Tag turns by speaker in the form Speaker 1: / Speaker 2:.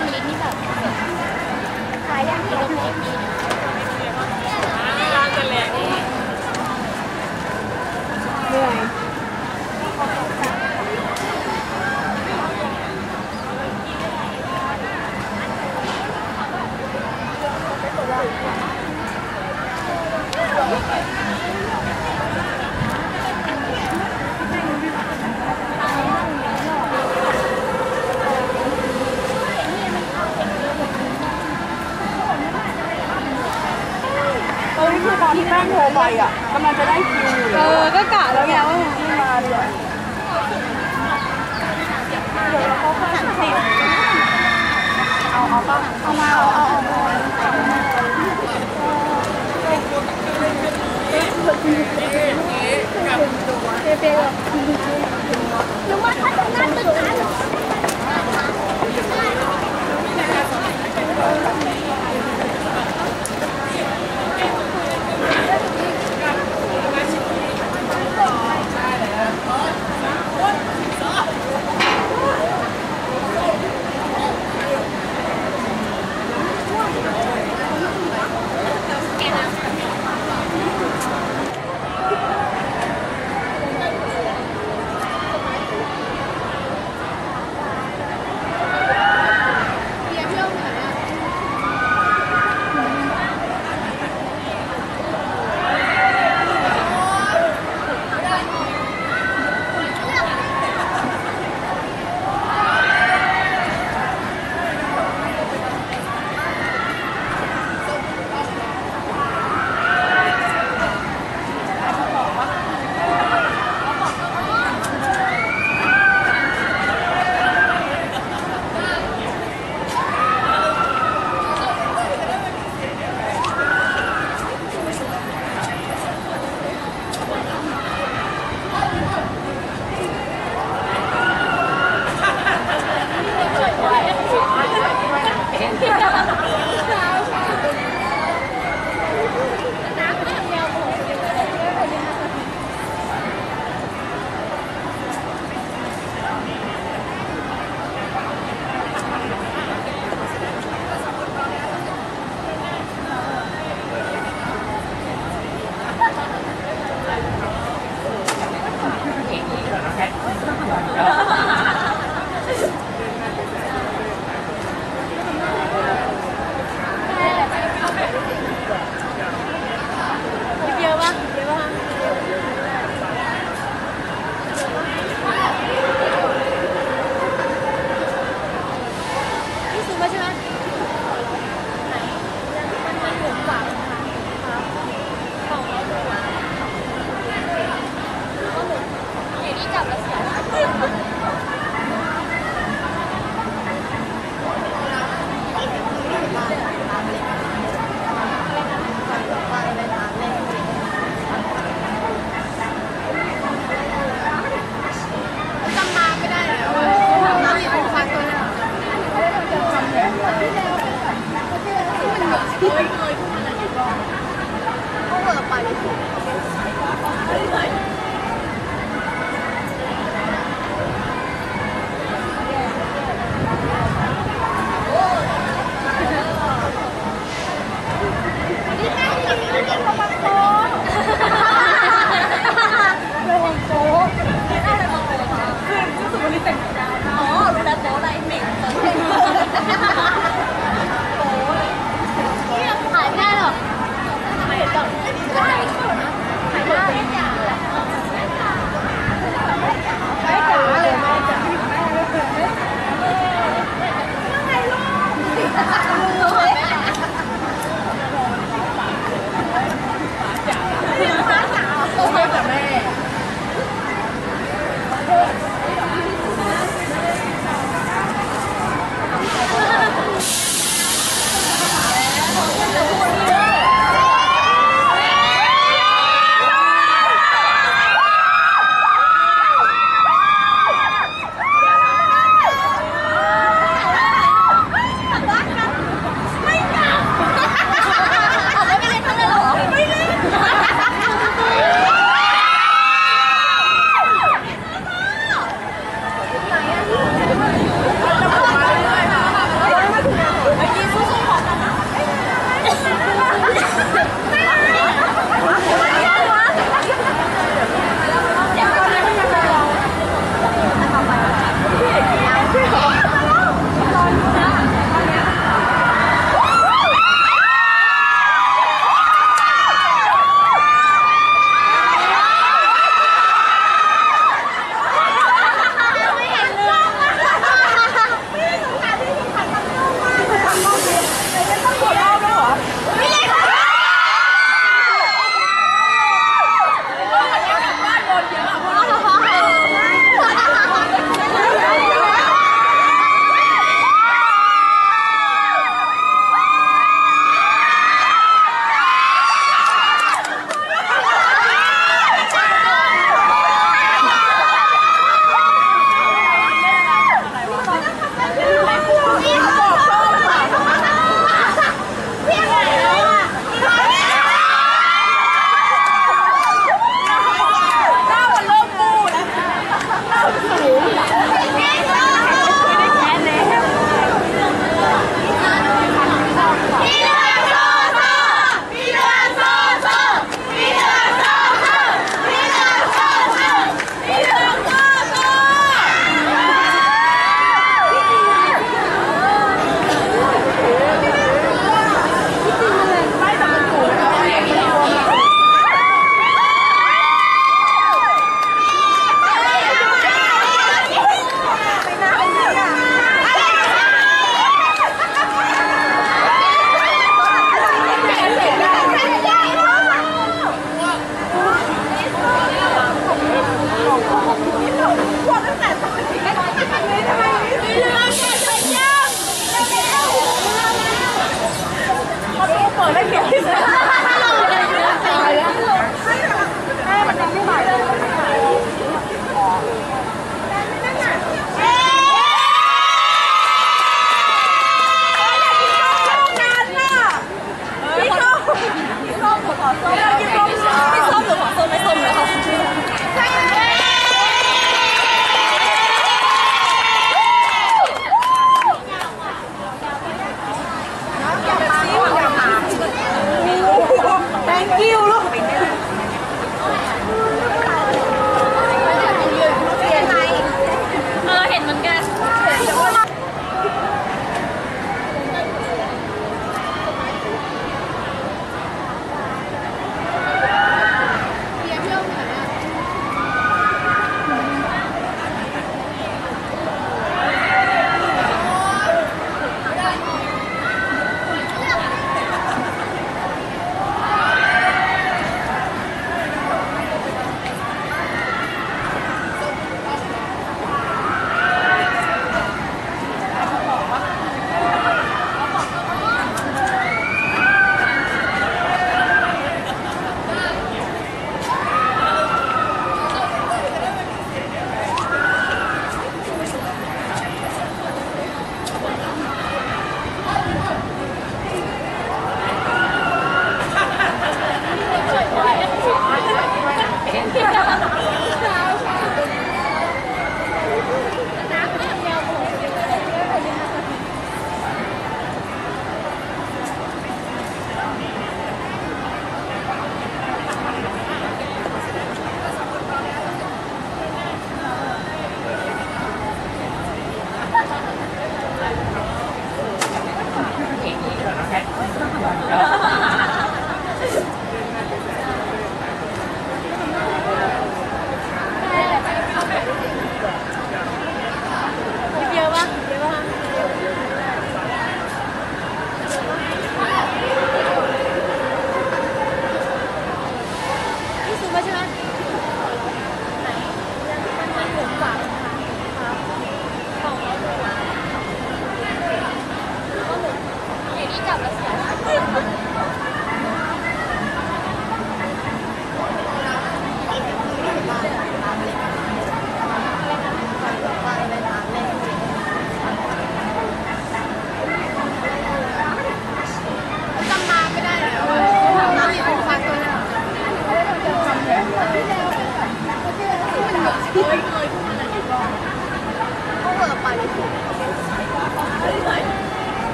Speaker 1: มลินี่แบบขายอย่างเดียวไม่ดี
Speaker 2: ร้านจะแหลก
Speaker 3: เหนื่อย เออนี่คือตอน ที่แป้งโทรไปอะกำลังจะได้คิว
Speaker 1: เออ ก็กะแล้วไงว่า
Speaker 3: ที่มาเลยอะเดี๋ยวเขาค่อยสั่งสิเอาเอาป่ะเอามาเอาเอาเอา
Speaker 1: หนูว่าถ้าทำงานตึกนั้